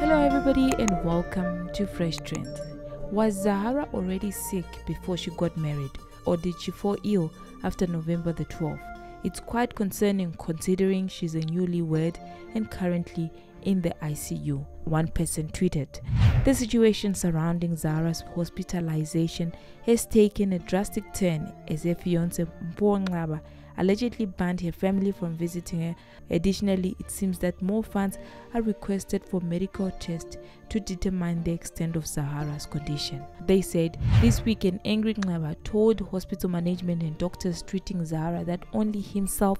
Hello, everybody, and welcome to Fresh Trendz. Was Zahara already sick before she got married, or did she fall ill after November the 12th? It's quite concerning considering she's a newlywed and currently in the ICU. One person tweeted. The situation surrounding Zahara's hospitalization has taken a drastic turn as her fiance Mpho allegedly banned her family from visiting her. Additionally, it seems that more funds are requested for medical tests to determine the extent of Zahara's condition. They said this week an angry Xaba told hospital management and doctors treating Zahara that only himself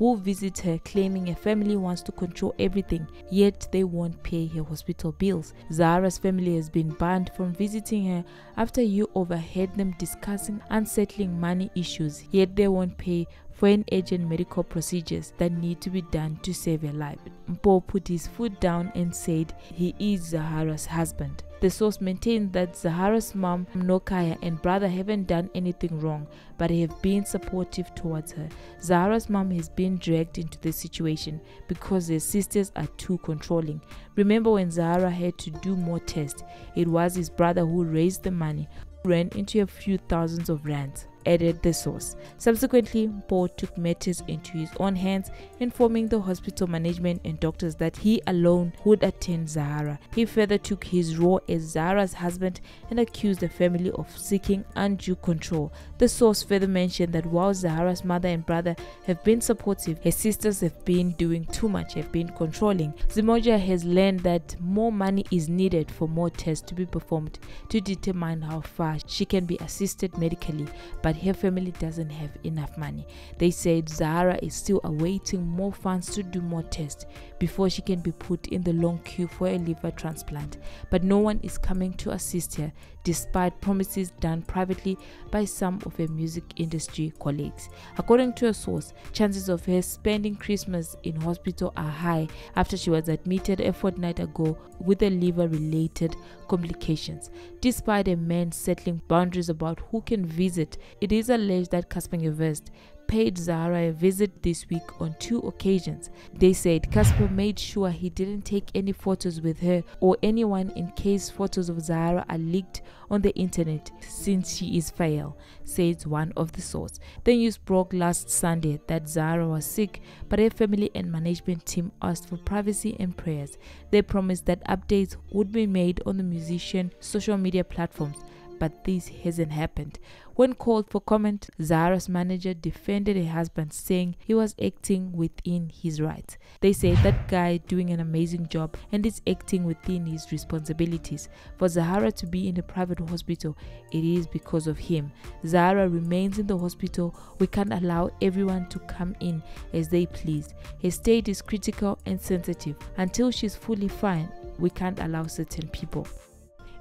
will visit her claiming her family wants to control everything, yet they won't pay her hospital bills. Zahara's family has been banned from visiting her after you overheard them discussing unsettling money issues, yet they won't pay for an urgent medical procedures that need to be done to save her life. Mpho put his foot down and said he is Zahara's husband. The source maintains that Zahara's mom, Nokhaya, and brother haven't done anything wrong, but they have been supportive towards her. Zahara's mom has been dragged into this situation because her sisters are too controlling. Remember when Zahara had to do more tests? It was his brother who raised the money, ran into a few thousands of rands added the source. Subsequently, Mpho took matters into his own hands, informing the hospital management and doctors that he alone would attend Zahara. He further took his role as Zahara's husband and accused the family of seeking undue control. The source further mentioned that while Zahara's mother and brother have been supportive, her sisters have been doing too much, have been controlling. Zimoja has learned that more money is needed for more tests to be performed to determine how far she can be assisted medically but but her family doesn't have enough money. They said Zahara is still awaiting more funds to do more tests before she can be put in the long queue for a liver transplant. But no one is coming to assist her despite promises done privately by some of her music industry colleagues. According to a source, chances of her spending Christmas in hospital are high after she was admitted a fortnight ago with a liver related complications. Despite a man settling boundaries about who can visit, it is alleged that Cassper Nyovest paid Zahara a visit this week on two occasions. They said Cassper made sure he didn't take any photos with her or anyone in case photos of Zahara are leaked on the internet since she is frail, says one of the source. The news broke last Sunday that Zahara was sick, but her family and management team asked for privacy and prayers. They promised that updates would be made on the musician social media platforms but this hasn't happened. When called for comment, Zahara's manager defended her husband, saying he was acting within his rights. They say that guy doing an amazing job and is acting within his responsibilities. For Zahara to be in a private hospital, it is because of him. Zahara remains in the hospital. We can't allow everyone to come in as they please. Her state is critical and sensitive. Until she's fully fine, we can't allow certain people.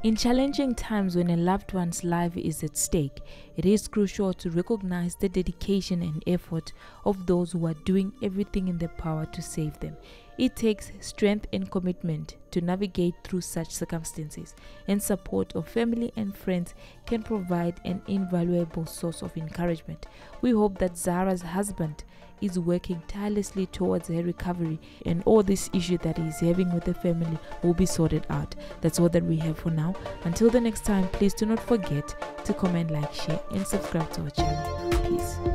In challenging times when a loved one's life is at stake, it is crucial to recognize the dedication and effort of those who are doing everything in their power to save them. It takes strength and commitment to navigate through such circumstances, and support of family and friends can provide an invaluable source of encouragement. We hope that Zara's husband is working tirelessly towards her recovery and all this issue that he's having with the family will be sorted out. That's all that we have for now. Until the next time, please do not forget to comment, like, share, and subscribe to our channel. Peace.